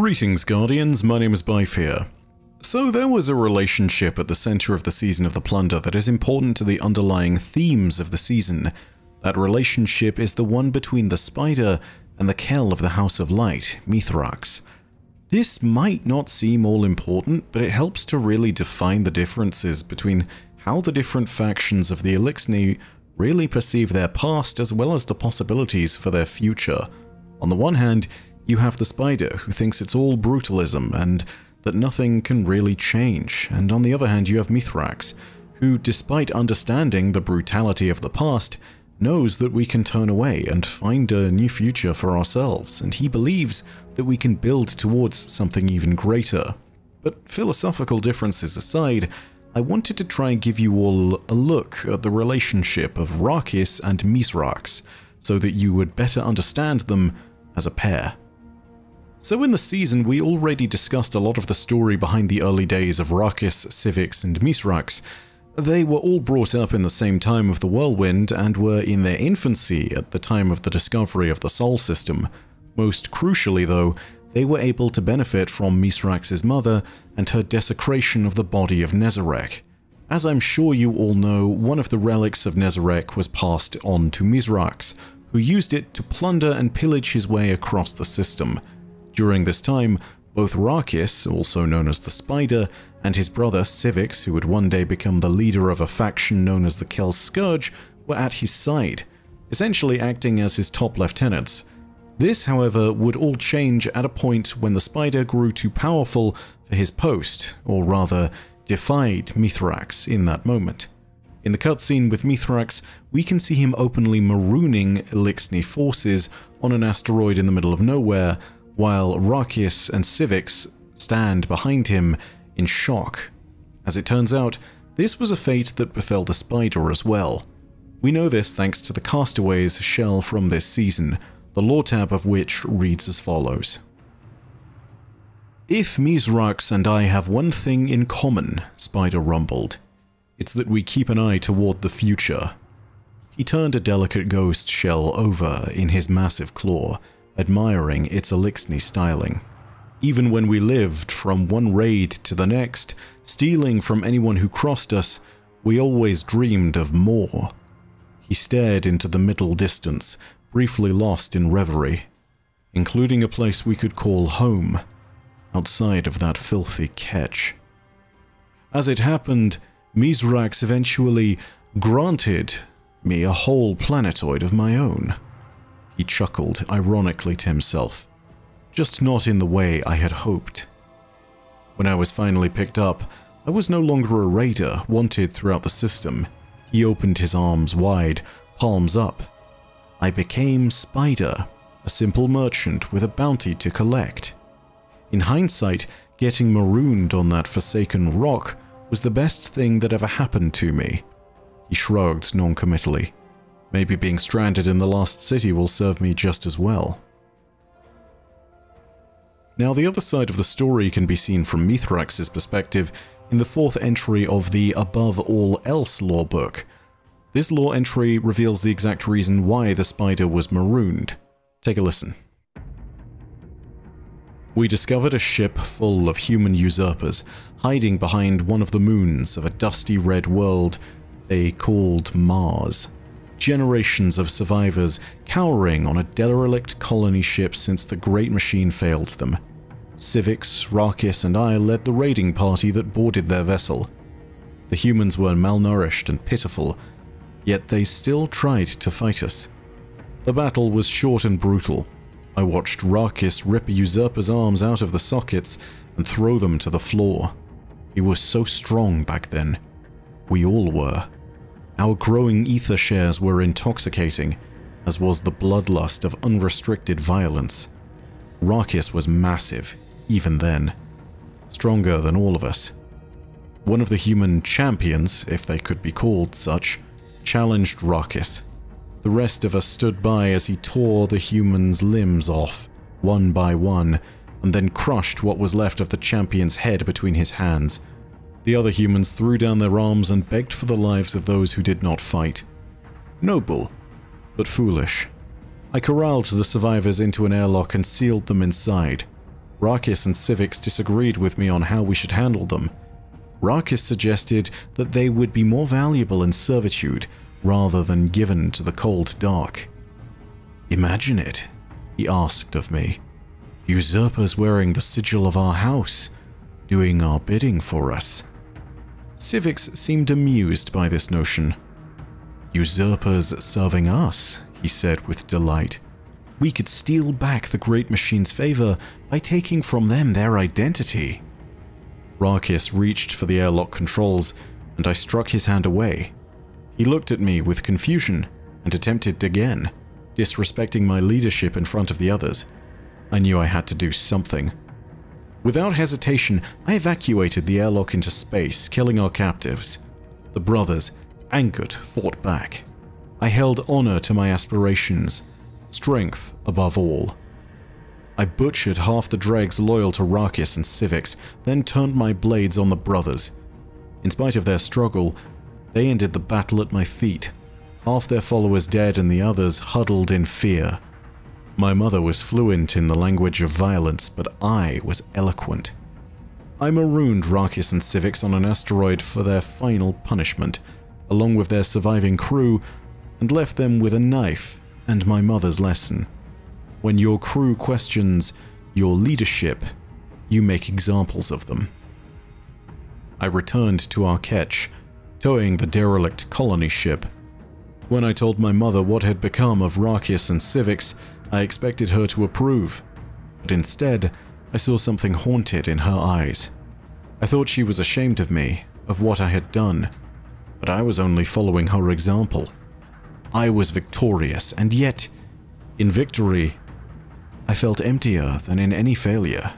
Greetings, Guardians. My name is Byf. So, there was a relationship at the center of the Season of the Plunder that is important to the underlying themes of the season. That relationship is the one between the spider and the Kell of the House of Light, Mithrax. This might not seem all important, but it helps to really define the differences between how the different factions of the Eliksni really perceive their past as well as the possibilities for their future. On the one hand, you have the spider, who thinks it's all brutalism and that nothing can really change, and on the other hand you have Mithrax, who, despite understanding the brutality of the past, knows that we can turn away and find a new future for ourselves, and he believes that we can build towards something even greater. But philosophical differences aside, I wanted to try and give you all a look at the relationship of Rakis and Mithrax, so that you would better understand them as a pair. So in the season, we already discussed a lot of the story behind the early days of Rakis, Civix, and Mithrax. They were all brought up in the same time of the Whirlwind and were in their infancy at the time of the discovery of the Sol system. Most crucially though, they were able to benefit from Mithrax's mother and her desecration of the body of Nezarec. As I'm sure you all know, one of the relics of Nezarec was passed on to Mithrax, who used it to plunder and pillage his way across the system. During this time, both Rakis, also known as the Spider, and his brother Civix, who would one day become the leader of a faction known as the Kell Scourge, were at his side, essentially acting as his top lieutenants. This, however, would all change at a point when the Spider grew too powerful for his post, or rather, defied Mithrax in that moment. In the cutscene with Mithrax, we can see him openly marooning Eliksni forces on an asteroid in the middle of nowhere, while Rakis and Civix stand behind him in shock. As it turns out, this was a fate that befell the spider as well. We know this thanks to the Castaways shell from this season, the lore tab of which reads as follows. If Mithrax and I have one thing in common, Spider rumbled, it's that we keep an eye toward the future. He turned a delicate ghost shell over in his massive claw, admiring its Eliksni styling. Even when we lived from one raid to the next, stealing from anyone who crossed us, we always dreamed of more. He stared into the middle distance, briefly lost in reverie, including a place we could call home, outside of that filthy ketch. As it happened, Mithrax eventually granted me a whole planetoid of my own. He chuckled ironically to himself just not in the way I had hoped. When I was finally picked up, I was no longer a raider wanted throughout the system. He opened his arms wide, palms up. I became Spider, a simple merchant with a bounty to collect. In hindsight, getting marooned on that forsaken rock was the best thing that ever happened to me. He shrugged noncommittally. Maybe being stranded in the last city will serve me just as well. Now, the other side of the story can be seen from Mithrax's perspective in the fourth entry of the Above All Else lore book. This lore entry reveals the exact reason why the spider was marooned. Take a listen. We discovered a ship full of human usurpers, hiding behind one of the moons of a dusty red world they called Mars. Generations of survivors cowering on a derelict colony ship since the Great Machine failed them. Civix, Rakis, and I led the raiding party that boarded their vessel. The humans were malnourished and pitiful, yet they still tried to fight us. The battle was short and brutal. I watched Rakis rip a usurper's arms out of the sockets and throw them to the floor. He was so strong back then. We all were. Our growing ether shares were intoxicating, as was the bloodlust of unrestricted violence. Rakis was massive, even then. Stronger than all of us. One of the human champions, if they could be called such, challenged Rakis. The rest of us stood by as he tore the human's limbs off, one by one, and then crushed what was left of the champion's head between his hands. The other humans threw down their arms and begged for the lives of those who did not fight. Noble, but foolish. I corralled the survivors into an airlock and sealed them inside. Rakis and Civix disagreed with me on how we should handle them. Rakis suggested that they would be more valuable in servitude rather than given to the cold dark. Imagine it, he asked of me. Usurpers wearing the sigil of our house, doing our bidding for us. Civix seemed amused by this notion. Usurpers serving us, he said with delight. We could steal back the Great Machine's favor by taking from them their identity. Rakis reached for the airlock controls, and I struck his hand away. He looked at me with confusion and attempted again, disrespecting my leadership in front of the others. I knew I had to do something. Without hesitation, I evacuated the airlock into space, killing our captives. The brothers, angered, fought back. I held honor to my aspirations, strength above all. I butchered half the dregs loyal to Rakis and Civix, then turned my blades on the brothers. In spite of their struggle, they ended the battle at my feet, half their followers dead and the others huddled in fear. My mother was fluent in the language of violence, but I was eloquent. I marooned Rakis and Civix on an asteroid for their final punishment, along with their surviving crew, and left them with a knife and my mother's lesson. When your crew questions your leadership, you make examples of them. I returned to our ketch, towing the derelict colony ship. When I told my mother what had become of Rakis and Civix, I expected her to approve, but instead, I saw something haunted in her eyes. I thought she was ashamed of me, of what I had done, but I was only following her example. I was victorious, and yet, in victory, I felt emptier than in any failure.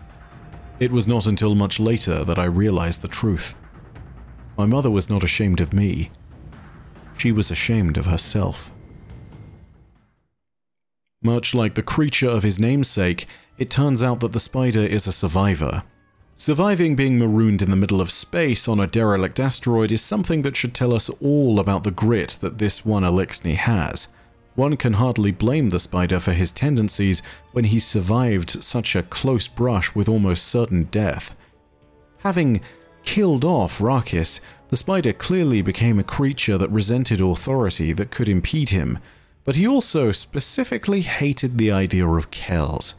It was not until much later that I realized the truth. My mother was not ashamed of me. She was ashamed of herself. Much like the creature of his namesake, it turns out that the spider is a survivor. Surviving being marooned in the middle of space on a derelict asteroid is something that should tell us all about the grit that this one Eliksni has. One can hardly blame the spider for his tendencies when he survived such a close brush with almost certain death. Having killed off Rakis, the spider clearly became a creature that resented authority that could impede him, but he also specifically hated the idea of Kells.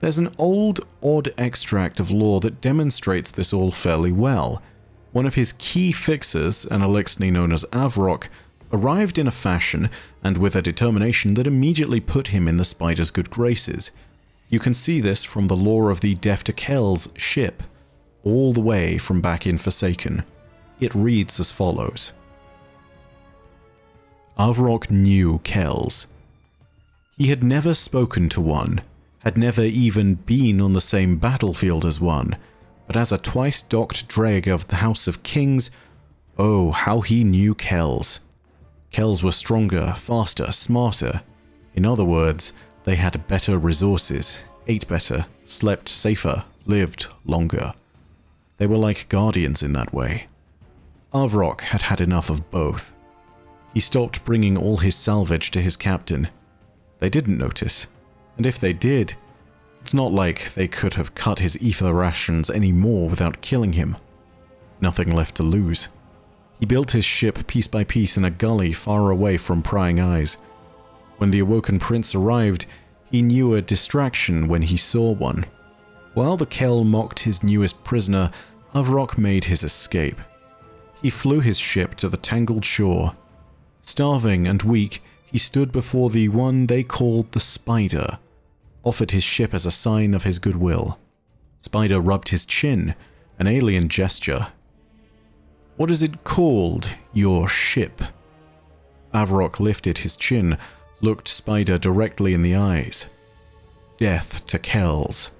There's an old, odd extract of lore that demonstrates this all fairly well. One of his key fixers, an Eliksni known as Avrok, arrived in a fashion and with a determination that immediately put him in the spider's good graces. You can see this from the lore of the Death to Kells ship, all the way from back in Forsaken. It reads as follows. Avrok knew Kells. He had never spoken to one, had never even been on the same battlefield as one, but as a twice-docked dreg of the House of Kings, oh, how he knew Kells. Kells were stronger, faster, smarter. In other words, they had better resources, ate better, slept safer, lived longer. They were like guardians in that way. Avrok had had enough of both. He stopped bringing all his salvage to his captain. They didn't notice, and if they did, it's not like they could have cut his ether rations any more without killing him. Nothing left to lose. He built his ship piece by piece in a gully far away from prying eyes. When the awoken prince arrived, he knew a distraction when he saw one. While the Kell mocked his newest prisoner, Avrok made his escape. He flew his ship to the tangled shore Starving and weak, he stood before the one they called the Spider, offered his ship as a sign of his goodwill. Spider rubbed his chin, an alien gesture. What is it called, your ship? Avrok lifted his chin, looked Spider directly in the eyes. Death to Kells.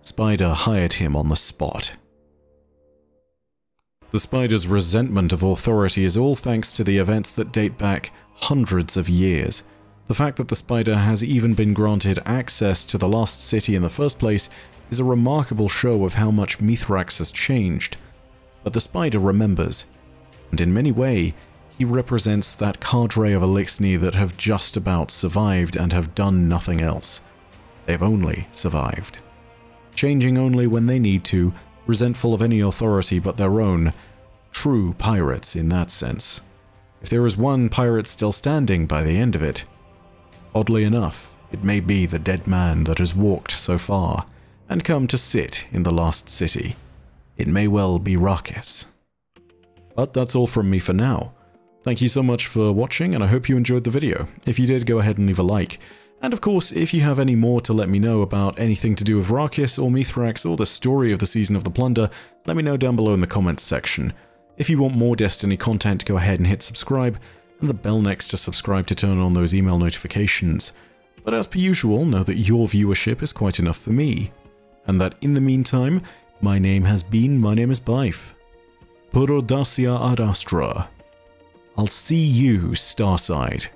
Spider hired him on the spot. The spider's resentment of authority is all thanks to the events that date back hundreds of years. The fact that the spider has even been granted access to the lost city in the first place is a remarkable show of how much Mithrax has changed. But the spider remembers, and in many ways, he represents that cadre of Eliksni that have just about survived and have done nothing else. They've only survived. changing only when they need to, resentful of any authority but their own. True pirates in that sense. If there is one pirate still standing by the end of it, oddly enough, it may be the dead man that has walked so far and come to sit in the lost city. It may well be Rakis. But that's all from me for now. Thank you so much for watching and I hope you enjoyed the video. If you did, go ahead and leave a like. And of course, if you have any more to let me know about anything to do with Rakis or Mithrax or the story of the Season of the Plunder, let me know down below in the comments section. If you want more Destiny content, go ahead and hit subscribe, and the bell next to subscribe to turn on those email notifications. But as per usual, know that your viewership is quite enough for me. And that in the meantime, my name has been, my name is Byf. Per Audacia ad Astra. I'll see you, Starside.